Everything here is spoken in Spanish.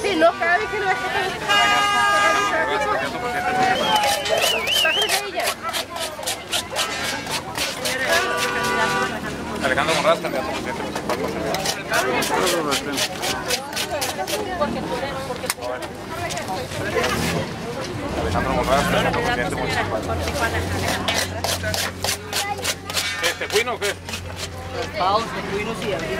Sí, no, cada vez que lo ves pues, Alejandro Monraz, candidato presidente municipal. Alejandro Monraz, candidato presidente municipal. ¿Qué, tecuino o qué? Los Paus, tecuinos y abril.